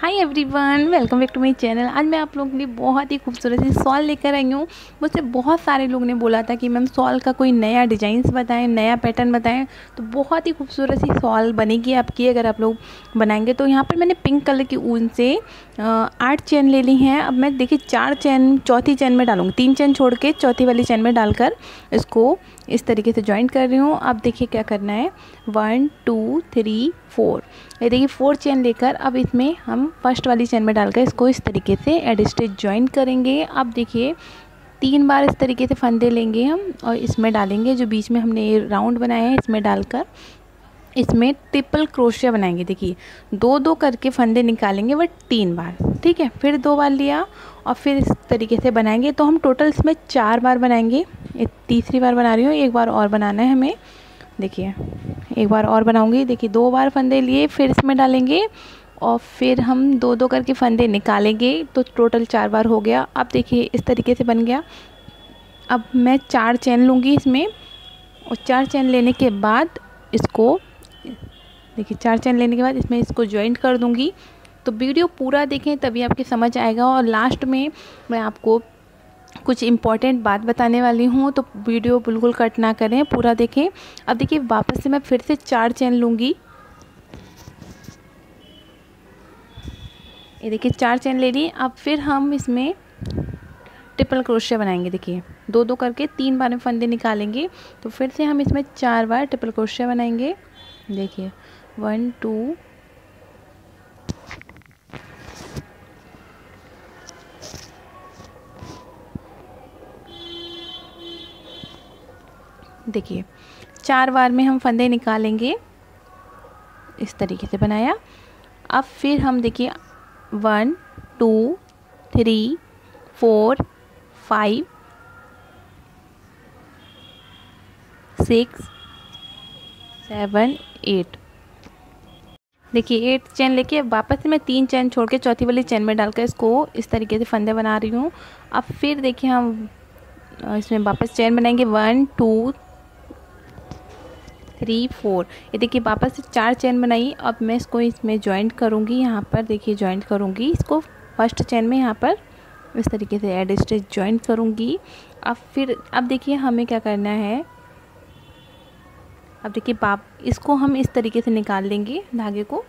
Hi everyone welcome back to my channel आज मैं आप लोगों के लिए बहुत ही खूबसूरत सी सॉल लेकर आई हूँ। मुझसे बहुत सारे लोगों ने बोला था कि मैम सॉल का कोई नया डिज़ाइंस बताएँ, नया पैटर्न बताएँ। तो बहुत ही खूबसूरत सी सॉल बनेगी आपकी अगर आप लोग बनाएँगे। तो यहाँ पर मैंने पिंक कलर की ऊन से आठ चैन ले ली हैं। अब मैं, देखिए, चार चैन, चौथी चैन में डालूँगी। तीन चैन छोड़ के चौथी वाली चैन में डालकर इसको इस तरीके से ज्वाइंट कर रही हूँ। अब देखिए क्या करना है। वन टू थ्री फोर ये देखिए फोर चेन लेकर अब इसमें हम फ़र्स्ट वाली चेन में डालकर इसको इस तरीके से एड ज्वाइन करेंगे। अब देखिए, तीन बार इस तरीके से फंदे लेंगे हम और इसमें डालेंगे जो बीच में हमने ये राउंड बनाया है, इसमें डालकर इसमें ट्रिपल क्रोशिया बनाएँगे। देखिए, दो दो करके फंदे निकालेंगे बट तीन बार, ठीक है? फिर दो बार लिया और फिर इस तरीके से बनाएँगे। तो हम टोटल इसमें चार बार बनाएँगे। तीसरी बार बना रही हूँ, एक बार और बनाना है हमें। देखिए, एक बार और बनाऊँगी। देखिए, दो बार फंदे लिए, फिर इसमें डालेंगे और फिर हम दो दो करके फंदे निकालेंगे। तो टोटल चार बार हो गया। अब देखिए, इस तरीके से बन गया। अब मैं चार चैन लूँगी इसमें और चार चैन लेने के बाद इसको देखिए, चार चैन लेने के बाद इसमें इसको ज्वाइंट कर दूँगी। तो वीडियो पूरा देखें, तभी आपके समझ आएगा। और लास्ट में मैं आपको कुछ इंपॉर्टेंट बात बताने वाली हूँ। तो वीडियो बिल्कुल कट ना करें, पूरा देखें। अब देखिए, वापस से मैं फिर से चार चैन लूँगी। ये देखिए, चार चैन ले ली। अब फिर हम इसमें ट्रिपल क्रोशिया बनाएँगे। देखिए दो दो करके तीन बार में फंदे निकालेंगे। तो फिर से हम इसमें चार बार ट्रिपल क्रोशिया बनाएँगे। देखिए वन टू देखिए, चार बार में हम फंदे निकालेंगे, इस तरीके से बनाया। अब फिर हम देखिए one two three four five six seven eight देखिए एट चैन लेके वापस मैं तीन चैन छोड़ के चौथी वाली चैन में डालकर इसको इस तरीके से फंदे बना रही हूँ। अब फिर देखिए हम इसमें वापस चैन बनाएँगे। वन टू थ्री फोर ये देखिए, वापस से चार चैन बनाई। अब मैं इसको इसमें ज्वाइंट करूँगी। यहाँ पर देखिए ज्वाइंट करूँगी। इसको फ़र्स्ट चैन में यहाँ पर इस तरीके से एड स्टिच ज्वाइंट करूँगी। अब फिर, अब देखिए हमें क्या करना है? अब देखिए बाप इसको हम इस तरीके से निकाल लेंगे, धागे को।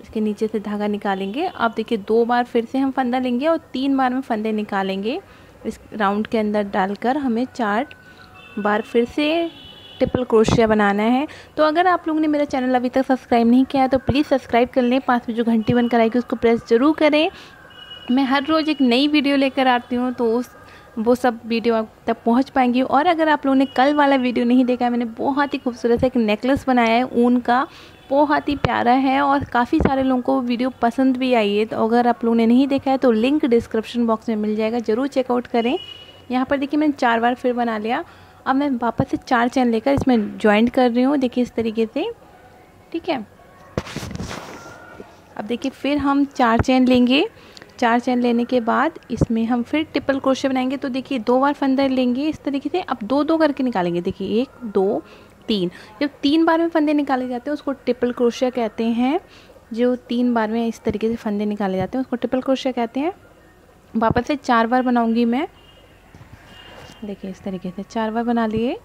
इसके नीचे से धागा निकालेंगे। अब देखिए दो बार फिर से हम फंदा लेंगे और तीन बार में फंदे निकालेंगे। इस राउंड के अंदर डालकर हमें चार बार फिर से ट्रिपल क्रोशिया बनाना है। तो अगर आप लोगों ने मेरा चैनल अभी तक सब्सक्राइब नहीं किया है तो प्लीज़ सब्सक्राइब कर लें। पास में जो घंटी बन कर आएगी, उसको प्रेस ज़रूर करें। मैं हर रोज़ एक नई वीडियो लेकर आती हूँ तो उस वो सब वीडियो आप तक पहुँच पाएँगी। और अगर आप लोगों ने कल वाला वीडियो नहीं देखा है, मैंने बहुत ही खूबसूरत एक नेकलेस बनाया है, ऊन का। बहुत ही प्यारा है और काफ़ी सारे लोगों को वीडियो पसंद भी आई है। तो अगर आप लोगों ने नहीं देखा है तो लिंक डिस्क्रिप्शन बॉक्स में मिल जाएगा। ज़रूर चेकआउट करें। यहाँ पर देखिए, मैंने चार बार फिर बना लिया। अब मैं वापस से चार चैन लेकर इसमें ज्वाइंट कर रही हूँ। देखिए, इस तरीके से। ठीक है? अब देखिए, फिर हम चार चैन लेंगे। चार चैन लेने के बाद इसमें हम फिर ट्रिपल क्रोशे बनाएँगे। तो देखिए, दो बार फंदे लेंगे इस तरीके से। अब दो दो करके निकालेंगे। देखिए, एक, दो, तीन। जब तीन बार में फंदे निकाले जाते हैं, उसको ट्रिपल क्रोशिया कहते हैं। जो तीन बार में इस तरीके से फंदे निकाले जाते हैं, उसको ट्रिपल क्रोशिया कहते हैं। वापस से चार बार बनाऊँगी मैं। देखिए, इस तरीके से चार बार बना लिए।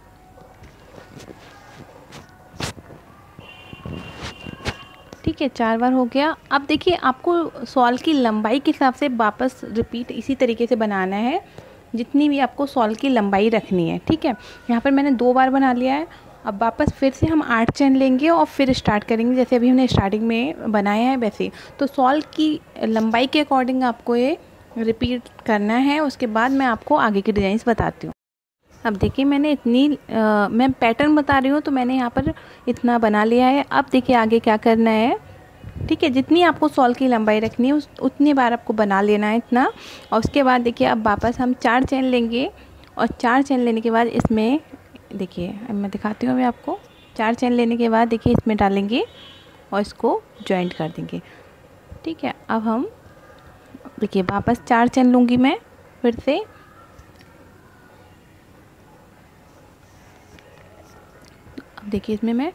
ठीक है चार बार हो गया। अब देखिए आपको सॉल की लंबाई के हिसाब से वापस रिपीट इसी तरीके से बनाना है जितनी भी आपको सॉल की लंबाई रखनी है ठीक है? यहाँ पर मैंने दो बार बना लिया है। अब वापस फिर से हम आठ चैन लेंगे और फिर स्टार्ट करेंगे जैसे अभी हमने स्टार्टिंग में बनाया है वैसे। तो सॉल की लंबाई के अकॉर्डिंग आपको ये रिपीट करना है उसके बाद मैं आपको आगे की डिज़ाइंस बताती हूँ। अब देखिए मैंने इतनी आ, मैं पैटर्न बता रही हूँ तो मैंने यहाँ पर इतना बना लिया है। अब देखिए आगे क्या करना है। ठीक है, जितनी आपको सॉल की लंबाई रखनी है, उस, उतनी बार आपको बना लेना है इतना। और उसके बाद देखिए, अब वापस हम चार चैन लेंगे। और चार चैन लेने के बाद इसमें, देखिए मैं दिखाती हूँ अभी आपको। चार चैन लेने के बाद देखिए, इसमें डालेंगे और इसको जॉइंट कर देंगे। ठीक है, अब हम, देखिए, वापस चार चैन लूँगी मैं फिर से। अब देखिए, इसमें मैं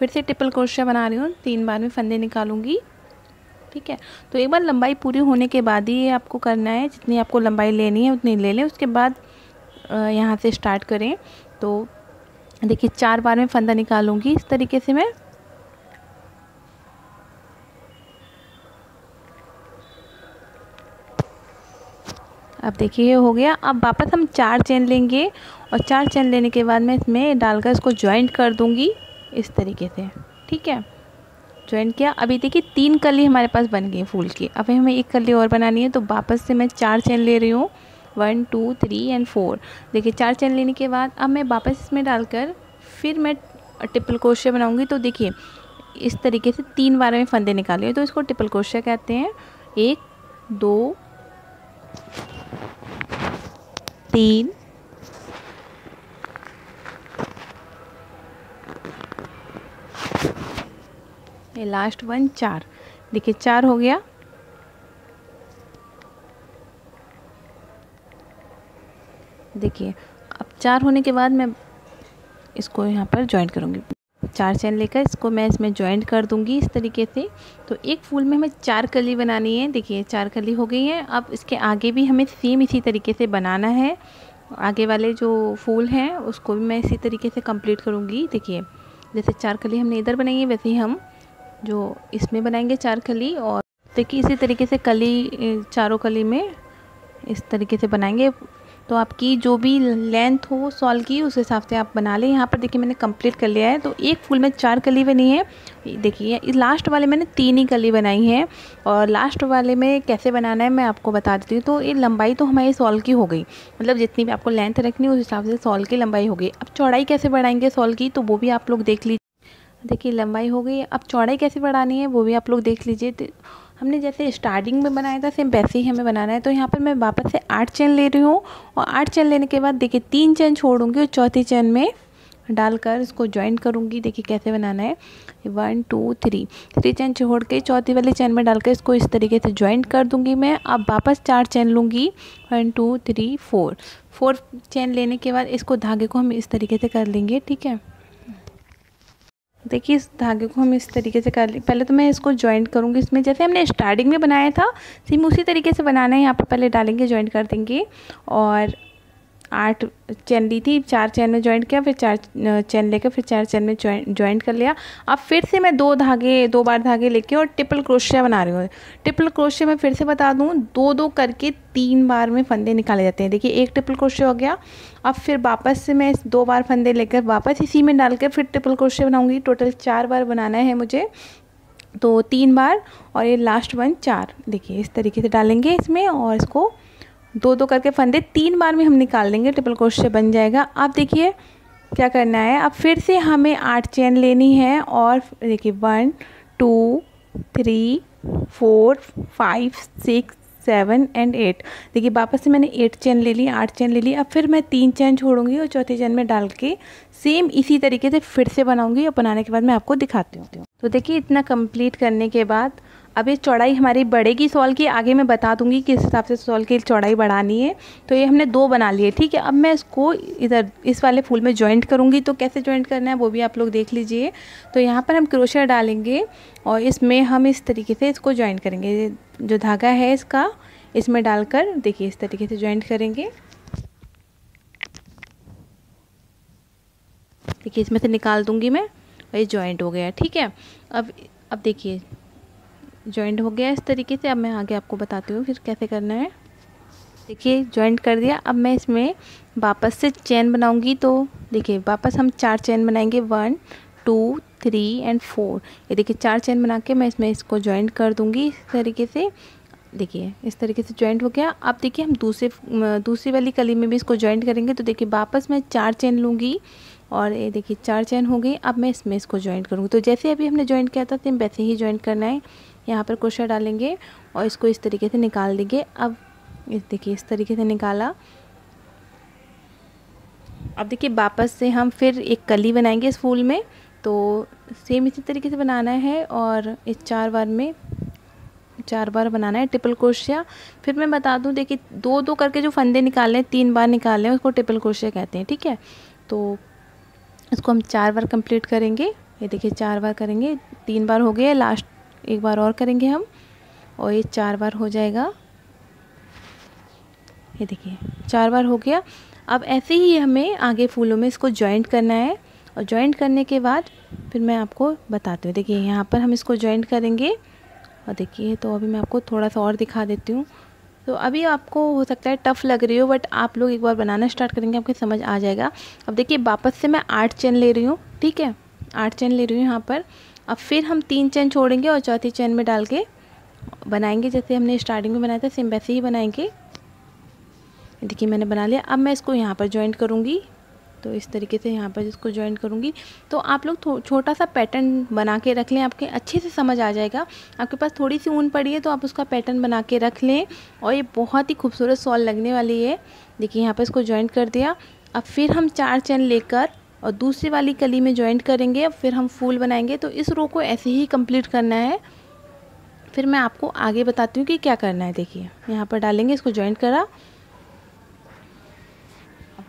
फिर से ट्रिपल क्रोशिया बना रही हूँ। तीन बार में फंदे निकालूँगी। ठीक है? तो एक बार लंबाई पूरी होने के बाद ही ये आपको करना है। जितनी आपको लंबाई लेनी है, उतनी ले लें। उसके बाद यहाँ से स्टार्ट करें। तो देखिए, चार बार में फंदा निकालूँगी। इस तरीके से मैं। अब देखिए, ये हो गया। अब वापस हम चार चेन लेंगे। और चार चेन लेने के बाद मैं इसमें डालकर इसको ज्वाइंट कर दूँगी। इस तरीके से, ठीक है? ज्वाइन किया। अभी देखिए, तीन कली हमारे पास बन गई फूल की। अब हमें एक कली और बनानी है तो वापस से मैं चार चैन ले रही हूँ। One two three and four देखिए, चार चैन लेने के बाद अब मैं वापस इसमें डालकर फिर मैं ट्रिपल क्रोशिया बनाऊँगी। तो देखिए, इस तरीके से तीन बार में फंदे निकाले तो इसको ट्रिपल क्रोशिया कहते हैं। एक, दो, तीन ये लास्ट वन चार। देखिए, चार हो गया। देखिए, अब चार होने के बाद मैं इसको यहाँ पर ज्वाइंट करूँगी। चार चैन लेकर इसको मैं इसमें ज्वाइंट कर दूँगी इस तरीके से। तो एक फूल में हमें चार कली बनानी है। देखिए, चार कली हो गई है। अब इसके आगे भी हमें सेम इसी तरीके से बनाना है। आगे वाले जो फूल हैं, उसको भी मैं इसी तरीके से कंप्लीट करूँगी। देखिए, जैसे चार कली हमने इधर बनाई है, वैसे ही हम जो इसमें बनाएँगे चार कली और देखिए इसी तरीके से कली चारों कली में इस तरीके से बनाएँगे। तो आपकी जो भी लेंथ हो सॉल की, उस हिसाब से आप बना लें। यहाँ पर देखिए मैंने कंप्लीट कर लिया है। तो एक फूल में चार कली बनी है। देखिए लास्ट वाले मैंने तीन ही कली बनाई है। और लास्ट वाले में कैसे बनाना है, मैं आपको बता देती हूँ। तो ये लंबाई तो हमारी सॉल की हो गई। मतलब जितनी भी आपको लेंथ रखनी उस हिसाब से सॉल की लंबाई हो गई। अब चौड़ाई कैसे बढ़ाएँगे सॉल की तो वो भी आप लोग देख लीजिए। देखिए, लंबाई हो गई। अब चौड़ाई कैसे बढ़ानी है, वो भी आप लोग देख लीजिए। तो हमने जैसे स्टार्टिंग में बनाया था सेम वैसे ही हमें बनाना है। तो यहाँ पर मैं वापस से आठ चैन ले रही हूँ और आठ चैन लेने के बाद देखिए, तीन चैन छोड़ूँगी और चौथी चैन में डालकर इसको ज्वाइंट करूँगी। देखिए कैसे बनाना है। One two three three chain छोड़ के चौथी वाली चैन में डालकर इसको इस तरीके से ज्वाइंट कर दूँगी मैं। अब वापस चार चैन लूँगी। One two three four four chain लेने के बाद इसको धागे को हम इस तरीके से कर लेंगे, ठीक है? देखिए, इस धागे को हम इस तरीके से कर पहले तो मैं इसको ज्वाइंट करूँगी, इसमें जैसे हमने स्टार्टिंग में बनाया था सेम उसी तरीके से बनाना है, यहाँ पर पहले डालेंगे ज्वाइंट कर देंगे और आठ चैन ली थी, चार चैन में ज्वाइंट किया, फिर चार चैन लेकर फिर चार चैन में ज्वाइंट कर लिया। अब फिर से मैं दो धागे, दो बार धागे लेके और ट्रिपल क्रोशिया बना रही हूँ। ट्रिपल क्रोशिया मैं फिर से बता दूँ दो दो करके तीन बार में फंदे निकाले जाते हैं। देखिए, एक ट्रिपल क्रोशिया हो गया। अब फिर वापस से मैं दो बार फंदे लेकर वापस इसी में डाल कर फिर ट्रिपल क्रोशिया बनाऊँगी। टोटल चार बार बनाना है मुझे। तो तीन बार और ये लास्ट वन चार। देखिए, इस तरीके से डालेंगे इसमें और इसको दो दो करके फंदे, तीन बार में हम निकाल लेंगे ट्रिपल क्रोशिया बन जाएगा। आप देखिए क्या करना है, अब फिर से हमें आठ चेन लेनी है और देखिए, one, two, three, four, five, six, seven and eight. देखिए, वापस से मैंने एट चेन ले ली, आठ चेन ले ली। अब फिर मैं तीन चेन छोड़ूँगी और चौथे चेन में डाल के सेम इसी तरीके से फिर से बनाऊँगी। और बनाने के बाद मैं आपको दिखाती हूँ। तो देखिए, इतना कंप्लीट करने के बाद अब ये चौड़ाई हमारी बढ़ेगी, सॉल की आगे मैं बता दूँगी किस हिसाब से सॉल की चौड़ाई बढ़ानी है। तो ये हमने दो बना लिए, ठीक है? अब मैं इसको इधर, इस वाले फूल में ज्वाइंट करूँगी। तो कैसे ज्वाइंट करना है वो भी आप लोग देख लीजिए। तो यहाँ पर हम क्रोशिया डालेंगे और इसमें हम इस तरीके से इसको ज्वाइंट करेंगे। जो धागा है इसका, इसमें डालकर देखिए इस तरीके से ज्वाइंट करेंगे। देखिए इसमें से निकाल दूँगी मैं, और ये ज्वाइंट हो गया, ठीक है? अब अब देखिए। ज्वाइंट हो गया इस तरीके से। अब मैं आगे आपको बताती हूँ फिर कैसे करना है। देखिए ज्वाइंट कर दिया। अब मैं इसमें वापस से चैन बनाऊँगी तो देखिए, वापस हम चार चैन बनाएँगे। One two three and four ये देखिए, चार चैन बना के मैं इसमें इसको ज्वाइंट कर दूँगी इस तरीके से। देखिए, इस तरीके से ज्वाइंट हो गया। अब देखिए, हम दूसरे, दूसरी वाली कली में भी इसको ज्वाइंट करेंगे। तो देखिए, वापस मैं चार चैन लूँगी और ये देखिए, चार चैन हो गई अब मैं इसमें इसको ज्वाइंट करूँगी। तो जैसे अभी हमने ज्वाइंट किया था सेम वैसे ही ज्वाइंट करना है। यहाँ पर क्रोशा डालेंगे और इसको इस तरीके से निकाल देंगे। अब इस देखिए, इस तरीके से निकाला। अब देखिए, वापस से हम फिर एक कली बनाएँगे इस फूल में। तो सेम इसी तरीके से बनाना है और इस चार बार में, चार बार बनाना है ट्रिपल क्रोशिया फिर मैं बता दूँ, देखिए दो दो करके जो फंदे निकाले तीन बार निकाले उसको ट्रिपल क्रोशिया कहते हैं, ठीक है? तो इसको हम चार बार कंप्लीट करेंगे। ये देखिए, चार बार करेंगे, तीन बार हो गए लास्ट एक बार और करेंगे हम, और ये चार बार हो जाएगा। ये देखिए, चार बार हो गया। अब ऐसे ही हमें आगे फूलों में इसको जॉइंट करना है, और जॉइंट करने के बाद फिर मैं आपको बताती हूँ। देखिए, यहाँ पर हम इसको जॉइंट करेंगे, और देखिए तो अभी मैं आपको थोड़ा सा और दिखा देती हूँ। तो अभी आपको हो सकता है टफ़ लग रही हो बट आप लोग एक बार बनाना स्टार्ट करेंगे, आपको समझ आ जाएगा। अब देखिए, वापस से मैं आठ चैन ले रही हूँ, ठीक है? आठ चैन ले रही हूँ यहाँ पर। अब फिर हम तीन चैन छोड़ेंगे और चौथी चैन में डाल के बनाएँगे, जैसे हमने स्टार्टिंग में बनाया था सेम वैसे ही बनाएँगे। देखिए, मैंने बना लिया। अब मैं इसको यहाँ पर ज्वाइंट करूँगी। तो इस तरीके से यहाँ पर इसको ज्वाइन करूँगी। तो आप लोग छोटा सा पैटर्न बना के रख लें। आपके अच्छे से समझ आ जाएगा। आपके पास थोड़ी सी ऊन पड़ी है तो आप उसका पैटर्न बना के रख लें। और ये बहुत ही खूबसूरत सॉल लगने वाली है। देखिए, यहाँ पर इसको ज्वाइंट कर दिया। अब फिर हम चार चैन लेकर और दूसरी वाली कली में ज्वाइंट करेंगे अब फिर हम फूल बनाएँगे। तो इस रो को ऐसे ही कंप्लीट करना है। फिर मैं आपको आगे बताती हूँ कि क्या करना है। देखिए, यहाँ पर डालेंगे इसको ज्वाइंट करा।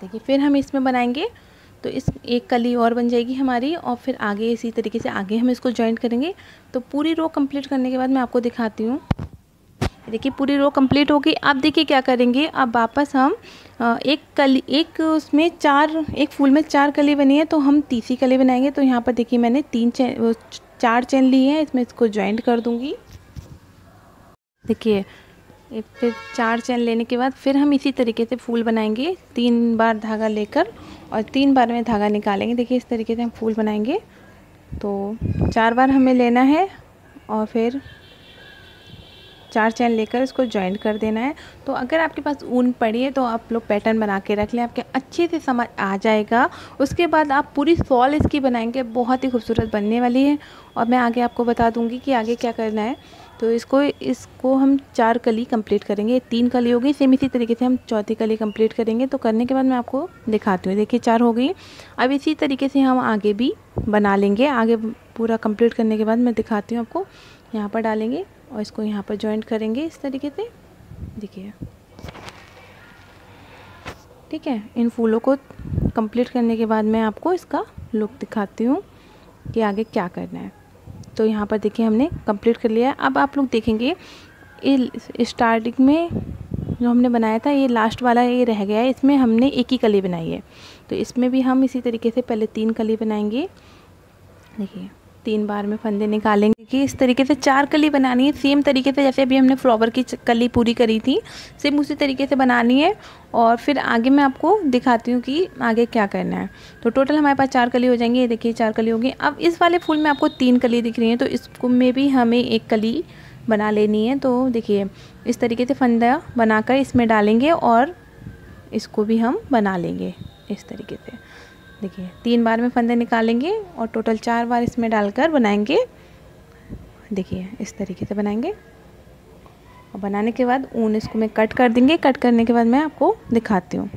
देखिए, फिर हम इसमें बनाएँगे। तो इस एक कली और बन जाएगी हमारी और फिर आगे इसी तरीके से आगे हम इसको ज्वाइंट करेंगे। तो पूरी रो कंप्लीट करने के बाद मैं आपको दिखाती हूँ। देखिए, पूरी रो कंप्लीट होगी। अब देखिए क्या करेंगे। अब वापस हम एक कली, एक उसमें चार, एक फूल में चार कली बनी है तो हम तीसरी कली बनाएँगे। तो यहाँ पर देखिए मैंने तीन चैन चार चैन ली है, इसमें इसको ज्वाइंट कर दूँगी। देखिए फिर चार चैन लेने के बाद फिर हम इसी तरीके से फूल बनाएँगे। तीन बार धागा लेकर और तीन बार में धागा निकालेंगे। देखिए, इस तरीके से हम फूल बनाएँगे। तो चार बार हमें लेना है और फिर चार चैन लेकर इसको ज्वाइंट कर देना है। तो अगर आपके पास ऊन पड़ी है तो आप लोग पैटर्न बना के रख लें। आपके अच्छे से समझ आ जाएगा। उसके बाद आप पूरी सॉल इसकी बनाएँगे। बहुत ही खूबसूरत बनने वाली है। और मैं आगे आपको बता दूँगी कि आगे क्या करना है। तो इसको इसको हम चार कली कंप्लीट करेंगे। तीन कली हो गई। सेम इसी तरीके से हम चौथी कली कंप्लीट करेंगे। तो करने के बाद मैं आपको दिखाती हूँ। देखिए, चार हो गई। अब इसी तरीके से हम आगे भी बना लेंगे। आगे पूरा कंप्लीट करने के बाद मैं दिखाती हूँ आपको। यहाँ पर डालेंगे। और इसको यहाँ पर जॉइंट करेंगे इस तरीके से। देखिए। ठीक है, इन फूलों को कंप्लीट करने के बाद मैं आपको इसका लुक दिखाती हूँ कि आगे क्या करना है। तो यहाँ पर देखिए, हमने कंप्लीट कर लिया है। अब आप लोग देखेंगे, ये स्टार्टिंग में जो हमने बनाया था, ये लास्ट वाला ये रह गया है। इसमें हमने एक ही कली बनाई है। तो इसमें भी हम इसी तरीके से पहले तीन कली बनाएँगे। देखिए। तीन बार में फंदे निकालेंगे कि इस तरीके से चार कली बनानी है सेम तरीके से जैसे अभी हमने फ्लावर की कली पूरी करी थी सेम उसी तरीके से बनानी है। और फिर आगे मैं आपको दिखाती हूँ कि आगे क्या करना है। तो टोटल हमारे पास चार कली हो जाएँगी, ये देखिए चार कली होगी। अब इस वाले फूल में आपको तीन कली दिख रही है तो इसको में भी हमें एक कली बना लेनी है। तो देखिए, इस तरीके से फंदा बनाकर इसमें डालेंगे और इसको भी हम बना लेंगे, इस तरीके से। देखिए, तीन बार में फंदे निकालेंगे और टोटल चार बार इसमें डालकर बनाएँगे। देखिए, इस तरीके से बनाएँगे। और बनाने के बाद ऊन इसको मैं कट कर देंगे। कट करने के बाद मैं आपको दिखाती हूँ।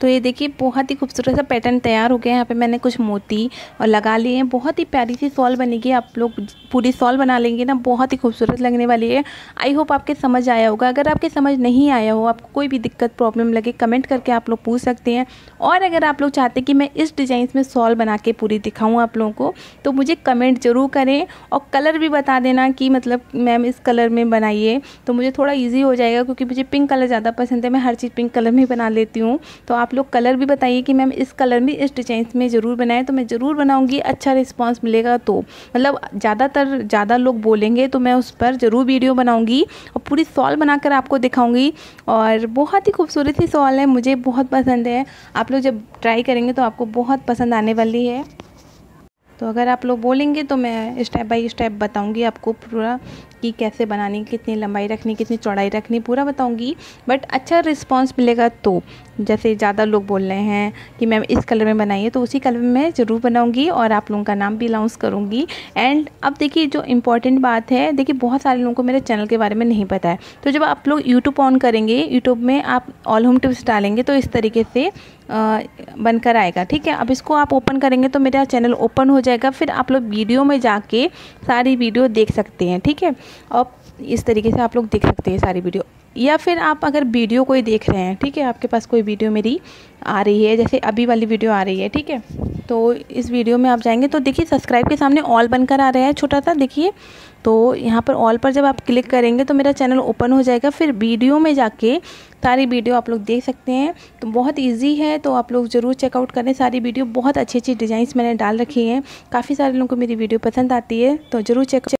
तो ये देखिए, बहुत ही खूबसूरत सा पैटर्न तैयार हो गया है। यहाँ पे मैंने कुछ मोती और लगा लिए हैं। बहुत ही प्यारी सी सॉल बनेगी आप लोग पूरी सॉल बना लेंगे ना, बहुत ही खूबसूरत लगने वाली है। आई होप आपके समझ आया होगा। अगर आपके समझ नहीं आया हो, आपको कोई भी दिक्कत प्रॉब्लम लगे कमेंट करके आप लोग पूछ सकते हैं। और अगर आप लोग चाहते कि मैं इस डिज़ाइन में सॉल बना के पूरी दिखाऊँ आप लोगों को तो मुझे कमेंट ज़रूर करें। और कलर भी बता देना कि मतलब मैम इस कलर में बनाइए। तो मुझे थोड़ा ईजी हो जाएगा, क्योंकि मुझे पिंक कलर ज़्यादा पसंद है। मैं हर चीज़ पिंक कलर में बना लेती हूँ। तो आप लोग कलर भी बताइए कि मैम इस कलर में, इस डिज़ाइन में ज़रूर बनाएँ तो मैं ज़रूर बनाऊँगी अच्छा रिस्पॉन्स मिलेगा तो। मतलब ज़्यादातर, ज़्यादा लोग बोलेंगे तो मैं उस पर ज़रूर वीडियो बनाऊँगी और पूरी सॉल बनाकर आपको दिखाऊँगी। और बहुत ही खूबसूरत सी सॉल है, मुझे बहुत पसंद है। आप लोग जब ट्राई करेंगे तो आपको बहुत पसंद आने वाली है। तो अगर आप लोग बोलेंगे तो मैं स्टेप बाय स्टेप बताऊँगी आपको पूरा। कि कैसे बनानी, कितनी लंबाई रखनी, कितनी चौड़ाई रखनी, पूरा बताऊँगी बट अच्छा रिस्पांस मिलेगा तो। जैसे ज़्यादा लोग बोल रहे हैं कि मैम इस कलर में बनाइए तो उसी कलर में मैं ज़रूर बनाऊँगी और आप लोगों का नाम भी अनाउंस करूँगी। एंड अब देखिए जो इंपॉर्टेंट बात है, देखिए बहुत सारे लोगों को मेरे चैनल के बारे में नहीं पता है। तो जब आप लोग यूट्यूब ऑन करेंगे यूट्यूब में आप ऑल होम टिप्स डालेंगे तो इस तरीके से बनकर आएगा, ठीक है? अब इसको आप ओपन करेंगे तो मेरा चैनल ओपन हो जाएगा, फिर आप लोग वीडियो में जाके सारी वीडियो देख सकते हैं, ठीक है? और इस तरीके से आप लोग देख सकते हैं सारी वीडियो। या फिर आप अगर वीडियो कोई देख रहे हैं, ठीक है? आपके पास कोई वीडियो मेरी आ रही है, जैसे अभी वाली वीडियो आ रही है, ठीक है? तो इस वीडियो में आप जाएँगे तो देखिए सब्सक्राइब के सामने ऑल बनकर आ रहा है, छोटा सा, देखिए। तो यहाँ पर ऑल पर जब आप क्लिक करेंगे तो मेरा चैनल ओपन हो जाएगा। फिर वीडियो में जाके सारी वीडियो आप लोग देख सकते हैं। तो बहुत इजी है तो आप लोग ज़रूर चेकआउट करें सारी वीडियो। बहुत अच्छी अच्छी डिज़ाइंस मैंने डाल रखी हैं। काफ़ी सारे लोगों को मेरी वीडियो पसंद आती है तो ज़रूर चेक